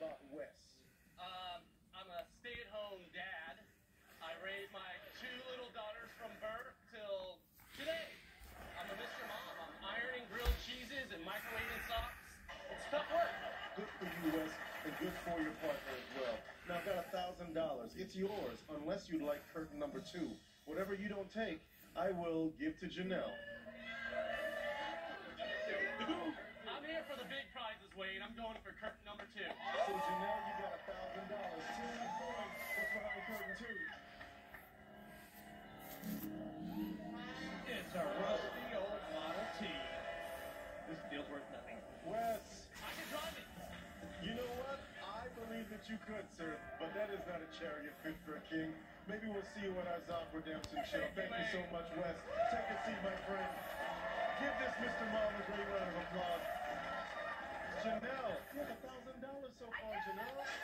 about Wes? Um, I'm a stay-at-home dad. I raised my two little daughters from birth till today. I'm a Mr. Mom. I'm ironing grilled cheeses and microwaving socks. It's tough work. Good for you, Wes, and good for your partner as well. Now I've got a thousand dollars. It's yours, unless you'd like curtain number two. Whatever you don't take, I will give to Janelle. Going for curtain number two. So Janelle, you got a thousand dollars. Ten points. What's behind curtain two? It's a rusty old Model T. This deal's worth nothing. Wes, I can drive it. you know what? I believe that you could, sir, but that is not a chariot fit for a king. Maybe we'll see you at our Zonk Redemption show. Thank you so much, Wes. Take a seat, my friend. Give this Mr. Mom a great round of applause so far know.